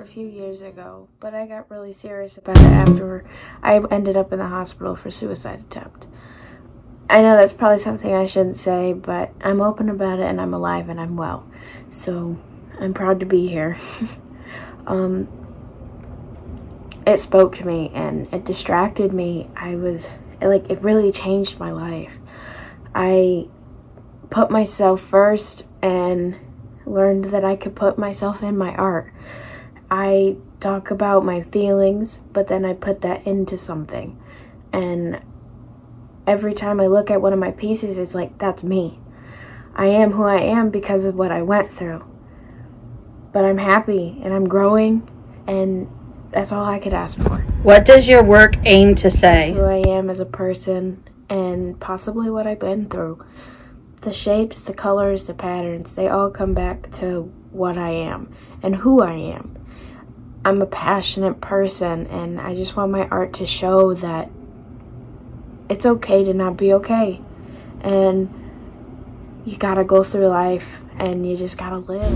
a few years ago, but I got really serious about it after I ended up in the hospital for suicide attempt. I know that's probably something I shouldn't say, but I'm open about it and I'm alive and I'm well. So I'm proud to be here. um, it spoke to me and it distracted me. I was, it, like, it really changed my life. I put myself first and learned that I could put myself in my art. I talk about my feelings, but then I put that into something. And every time I look at one of my pieces, it's like, that's me. I am who I am because of what I went through. But I'm happy and I'm growing, and that's all I could ask for. What does your work aim to say? Who I am as a person and possibly what I've been through. The shapes, the colors, the patterns, they all come back to what I am and who I am. I'm a passionate person, and I just want my art to show that it's okay to not be okay. And you gotta go through life and you just gotta live.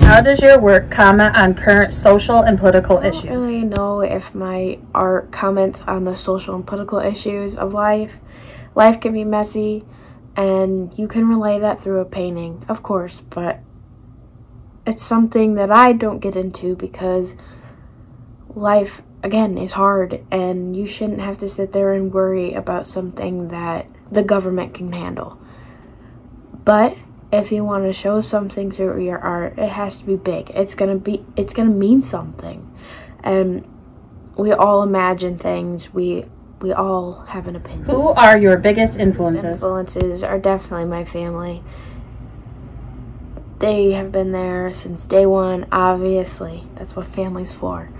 How does your work comment on current social and political issues? I don't really know if my art comments on the social and political issues of life. Life can be messy, and you can relay that through a painting, of course, but it's something that I don't get into because life, again, is hard, and you shouldn't have to sit there and worry about something that the government can handle. But if you want to show something through your art, it has to be big. It's gonna be, it's gonna mean something, and we all imagine things. We we all have an opinion. Who are your biggest influences? Influences are definitely my family. They have been there since day one, obviously. That's what family's for.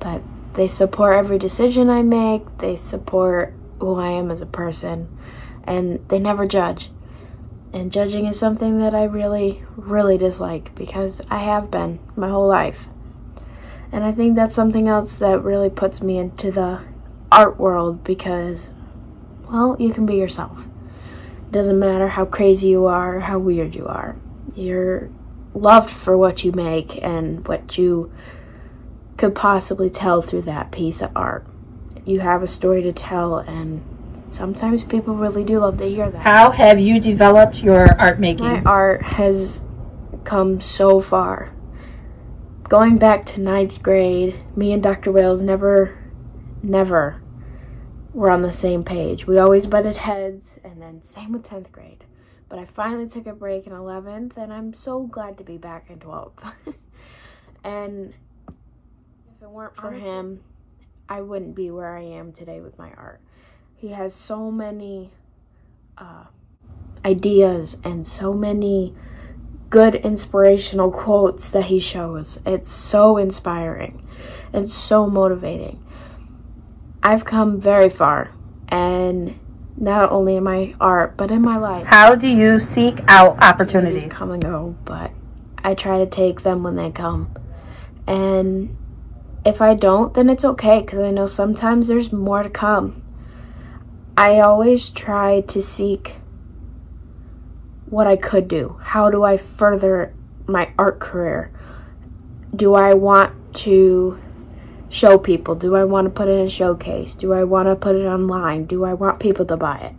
But they support every decision I make, they support who I am as a person, and they never judge. And judging is something that I really, really dislike because I have been my whole life. And I think that's something else that really puts me into the art world because, well, you can be yourself. It doesn't matter how crazy you are, or how weird you are. You're loved for what you make and what you could possibly tell through that piece of art. You have a story to tell, and sometimes people really do love to hear that. How have you developed your art making? My art has come so far. Going back to ninth grade, me and Dr. Wales never, never were on the same page. We always butted heads, and then same with 10th grade. But I finally took a break in 11th, and I'm so glad to be back in 12th. and if it weren't for Honestly. him, I wouldn't be where I am today with my art. He has so many uh, ideas and so many good inspirational quotes that he shows. It's so inspiring and so motivating. I've come very far, and not only in my art, but in my life. How do you seek out opportunities? Opportunities come and go, but I try to take them when they come. And if I don't, then it's okay because I know sometimes there's more to come. I always try to seek what I could do. How do I further my art career? Do I want to show people? Do I want to put it in a showcase? Do I want to put it online? Do I want people to buy it?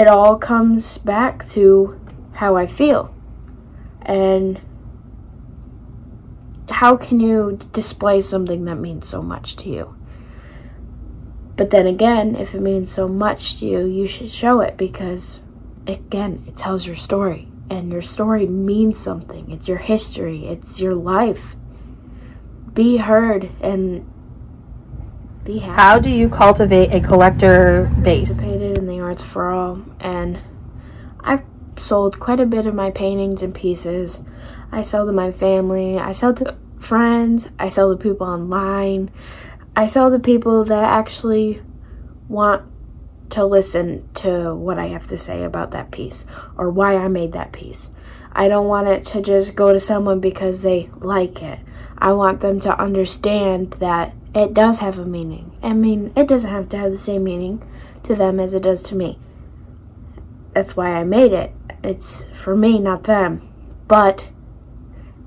It all comes back to how I feel. And how can you display something that means so much to you? But then again, if it means so much to you, you should show it because, again, it tells your story. And your story means something. It's your history, it's your life. Be heard and be happy. How do you cultivate a collector base? participated in the Arts for All, and I've sold quite a bit of my paintings and pieces. I sell to my family, I sell to friends, I sell to people online, I sell to people that actually want to listen to what I have to say about that piece or why I made that piece. I don't want it to just go to someone because they like it. I want them to understand that it does have a meaning. I mean, it doesn't have to have the same meaning to them as it does to me. that's why I made it. It's for me, not them. But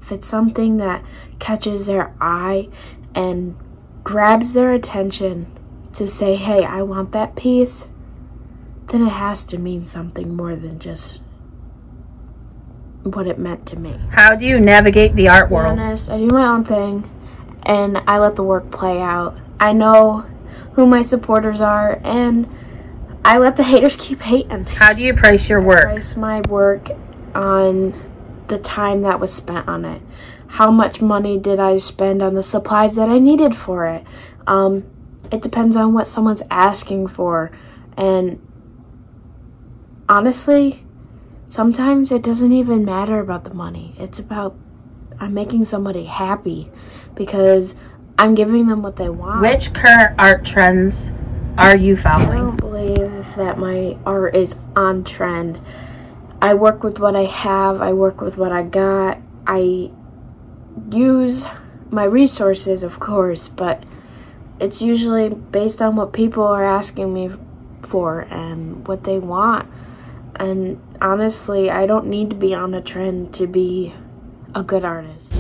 if it's something that catches their eye and grabs their attention to say, hey, I want that piece, then it has to mean something more than just what it meant to me. How do you navigate the art world? honest, I do my own thing and I let the work play out. I know who my supporters are and I let the haters keep hating. How do you price your work? price my work on the time that was spent on it. How much money did I spend on the supplies that I needed for it? Um, it depends on what someone's asking for. And honestly, sometimes it doesn't even matter about the money. It's about I'm making somebody happy because I'm giving them what they want. Which current art trends are you following? I don't believe that my art is on trend. I work with what I have, I work with what I got. I use my resources, of course, but it's usually based on what people are asking me for and what they want. And honestly, I don't need to be on a trend to be a good artist.